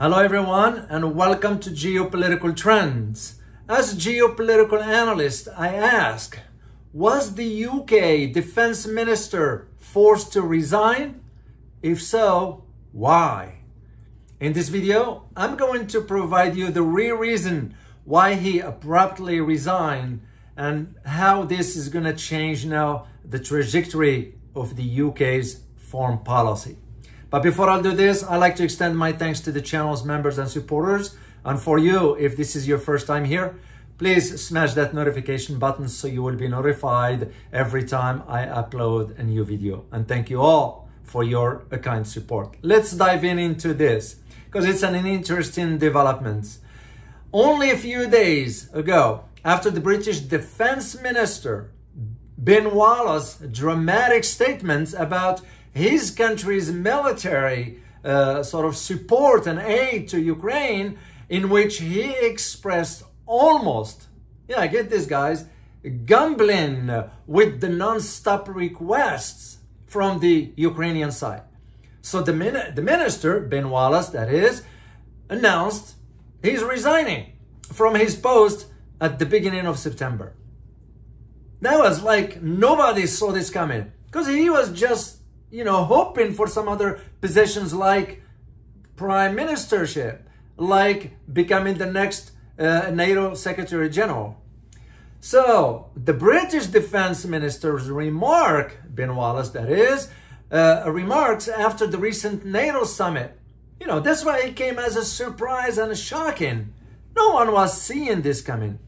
Hello everyone and welcome to Geopolitical Trends. As a geopolitical analyst, I ask, was the UK defense minister forced to resign? If so, why? In this video, I'm going to provide you the real reason why he abruptly resigned and how this is going to change now the trajectory of the UK's foreign policy. But before I do this, I'd like to extend my thanks to the channel's members and supporters. And for you, if this is your first time here, please smash that notification button so you will be notified every time I upload a new video. And thank you all for your kind support. Let's dive in into this because it's an interesting development. Only a few days ago, after the British Defense Minister Ben Wallace dramatic statements about his country's military uh, sort of support and aid to Ukraine, in which he expressed almost, yeah, I get this, guys, gambling with the non-stop requests from the Ukrainian side. So the, min- the minister, Ben Wallace, that is, announced he's resigning from his post at the beginning of September. That was like nobody saw this coming because he was just, you know, hoping for some other positions like prime ministership, like becoming the next uh, NATO Secretary General. So the British Defense Minister's remark, Ben Wallace, that is, uh, remarks after the recent NATO summit. You know, that's why it came as a surprise and a shocking. No one was seeing this coming.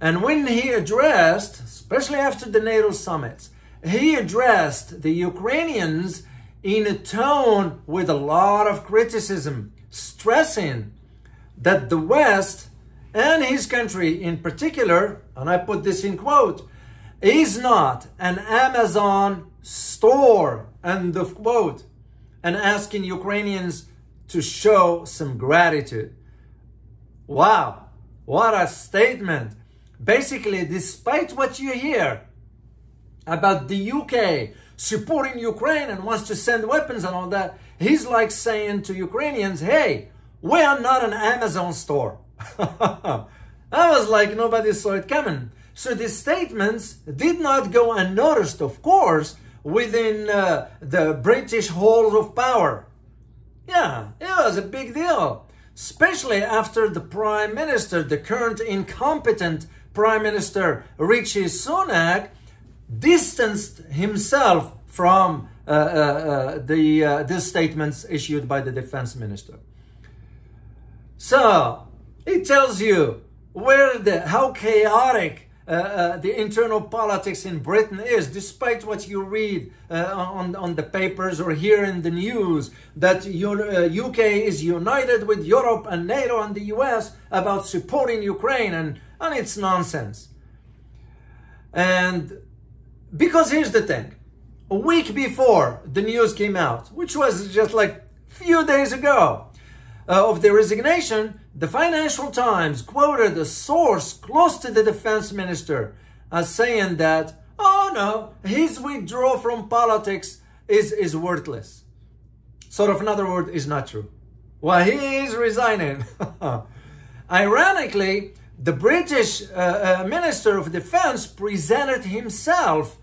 And when he addressed, especially after the NATO summits, he addressed the Ukrainians in a tone with a lot of criticism, stressing that the West and his country in particular, and I put this in quote, is not an Amazon store, end of quote, and asking Ukrainians to show some gratitude. Wow, what a statement. Basically, despite what you hear about the UK supporting Ukraine and wants to send weapons and all that, he's like saying to Ukrainians, hey, we are not an Amazon store. I was like, nobody saw it coming. So these statements did not go unnoticed, of course, within uh, the British halls of power. Yeah, it was a big deal, especially after the Prime Minister, the current incompetent Prime Minister Rishi Sunak, distanced himself from uh, uh, uh the uh, these statements issued by the Defense Minister. So it tells you where the how chaotic uh, the internal politics in Britain is, despite what you read on, on the papers or hear in the news, that UK is united with Europe and NATO and the US about supporting Ukraine, and, and it's nonsense. And because here's the thing, a week before the news came out, which was just like few days ago, uh, of the resignation, the Financial Times quoted a source close to the defense minister as saying that, oh no, his withdrawal from politics is, is worthless. Sort of another word is not true. Well, he is resigning. Ironically, the British uh, uh, Minister of Defense presented himself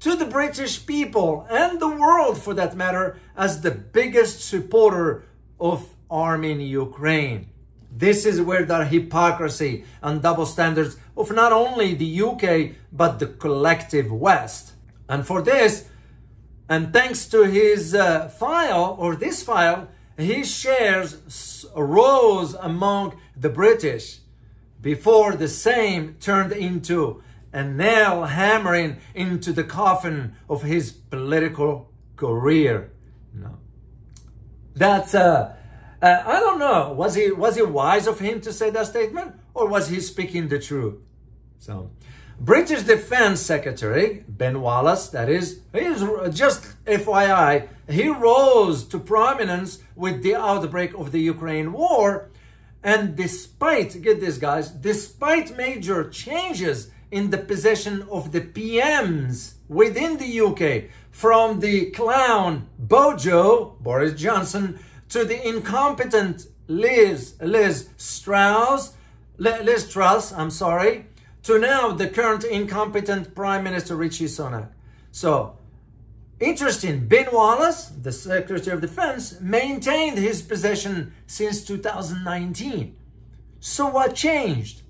to the British people and the world for that matter as the biggest supporter of arming Ukraine. This is where the hypocrisy and double standards of not only the UK, but the collective West. And for this, and thanks to his uh, file, or this file, his shares rose among the British before the same turned into a nail hammering into the coffin of his political career. No. That's uh, uh, I don't know. Was he was it wise of him to say that statement, or was he speaking the truth? So, British Defense Secretary Ben Wallace, that is, he's just FYI, he rose to prominence with the outbreak of the Ukraine war, and despite get this, guys, despite major changes in the possession of the PMs within the UK, from the clown Bojo Boris Johnson to the incompetent Liz, Liz Strauss, Liz Truss, I'm sorry, to now the current incompetent Prime Minister Rishi Sunak. So, interesting, Ben Wallace, the Secretary of Defense, maintained his position since 2019. So what changed?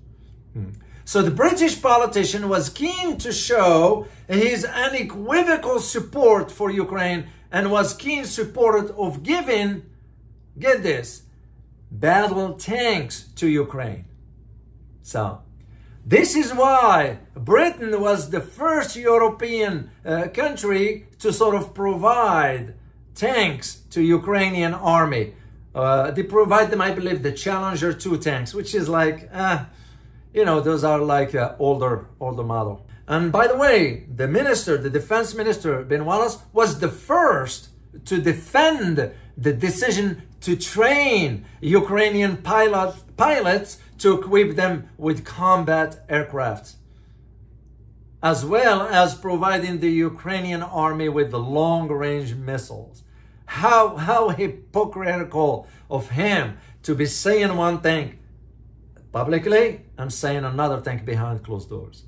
Hmm. So the British politician was keen to show his unequivocal support for Ukraine and was keen supporter of giving, get this, battle tanks to Ukraine. So this is why Britain was the first European uh, country to sort of provide tanks to Ukrainian army. Uh, they provide them, I believe, the Challenger 2 tanks, which is like, uh, you know, those are like uh, older, older model. And by the way, the minister, the defense minister, Ben Wallace, was the first to defend the decision to train Ukrainian pilot, pilots to equip them with combat aircraft, as well as providing the Ukrainian army with the long-range missiles. How, how hypocritical of him to be saying one thing publicly and saying another thing behind closed doors.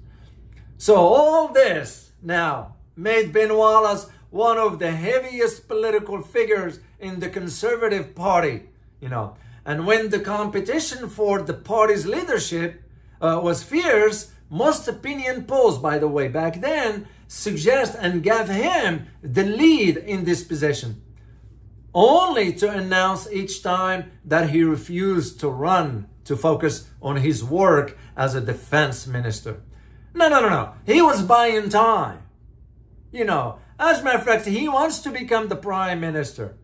So all this now made Ben Wallace one of the heaviest political figures in the Conservative Party, you know. And when the competition for the party's leadership uh, was fierce, most opinion polls, by the way, back then, suggest and gave him the lead in this position, only to announce each time that he refused to run to focus on his work as a defense minister. No, no, no, no. He was buying time. You know, as a matter of fact, he wants to become the prime minister.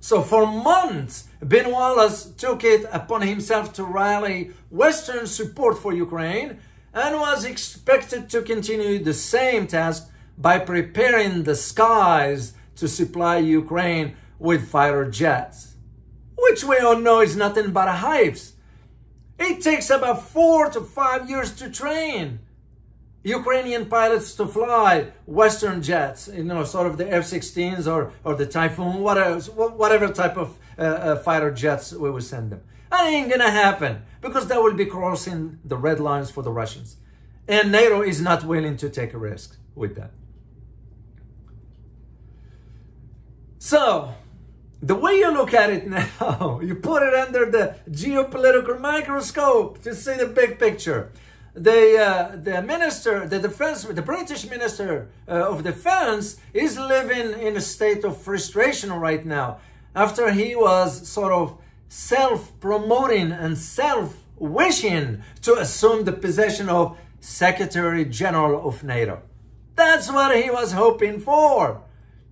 So for months, Ben Wallace took it upon himself to rally Western support for Ukraine and was expected to continue the same task by preparing the skies to supply Ukraine with fighter jets, which we all know is nothing but a hypes. It takes about four to five years to train. Ukrainian pilots to fly Western jets, you know, sort of the F-16s or, or the Typhoon, whatever, whatever type of uh, uh, fighter jets we will send them. That ain't gonna happen because that will be crossing the red lines for the Russians. And NATO is not willing to take a risk with that. So, the way you look at it now, you put it under the geopolitical microscope to see the big picture the uh, the minister, the defense, the British minister uh, of defense is living in a state of frustration right now after he was sort of self-promoting and self-wishing to assume the position of Secretary General of NATO. That's what he was hoping for,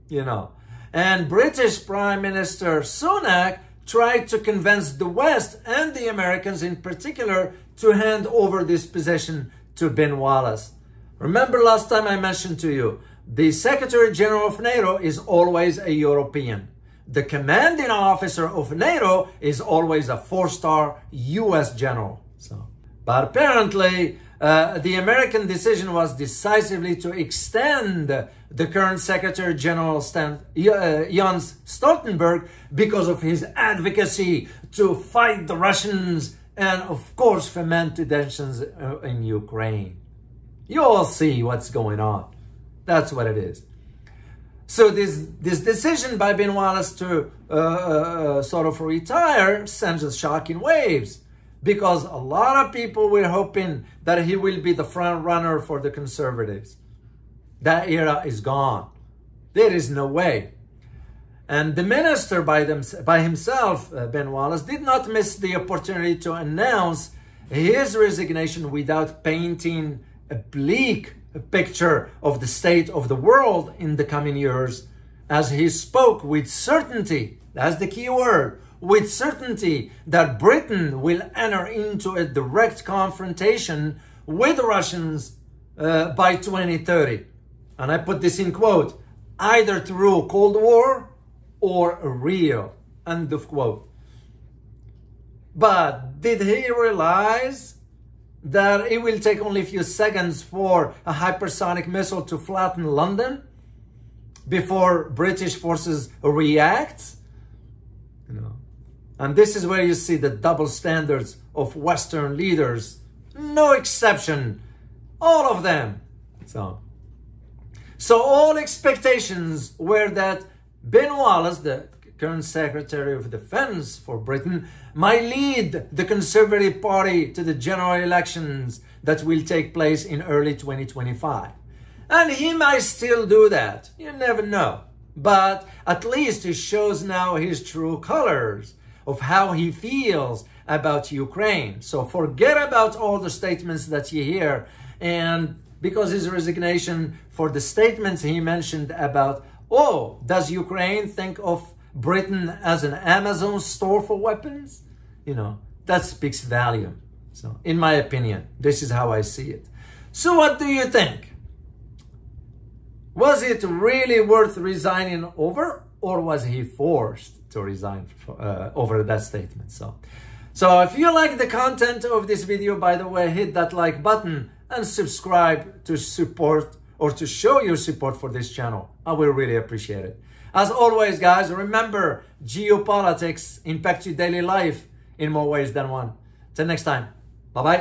you know. And British Prime Minister Sunak tried to convince the West and the Americans in particular to hand over this possession to Ben Wallace. Remember last time I mentioned to you, the Secretary General of NATO is always a European. The commanding officer of NATO is always a four-star US general. So, but apparently, uh, the American decision was decisively to extend the current Secretary General Stan, uh, Stoltenberg because of his advocacy to fight the Russians and of course fermented tensions uh, in Ukraine. You all see what's going on. That's what it is. So this, this decision by Ben Wallace to uh, uh, sort of retire sends us shocking waves because a lot of people were hoping that he will be the front runner for the conservatives. That era is gone. There is no way. And the minister by, them, by himself, uh, Ben Wallace, did not miss the opportunity to announce his resignation without painting a bleak picture of the state of the world in the coming years as he spoke with certainty, that's the key word, with certainty that Britain will enter into a direct confrontation with Russians uh, by 2030. And I put this in quote, either through Cold War or real. End of quote. But did he realize that it will take only a few seconds for a hypersonic missile to flatten London before British forces react? And this is where you see the double standards of Western leaders. No exception. All of them. So, so all expectations were that Ben Wallace, the current Secretary of Defense for Britain, might lead the Conservative Party to the general elections that will take place in early 2025. And he might still do that. You never know. But at least he shows now his true colors of how he feels about Ukraine. So forget about all the statements that you hear. And because his resignation for the statements he mentioned about, oh, does Ukraine think of Britain as an Amazon store for weapons? You know, that speaks volume. So, in my opinion, this is how I see it. So, what do you think? Was it really worth resigning over, or was he forced to resign for, uh, over that statement? So, so if you like the content of this video, by the way, hit that like button and subscribe to support or to show your support for this channel. I will really appreciate it. As always, guys, remember geopolitics impact your daily life in more ways than one. Till next time. Bye bye.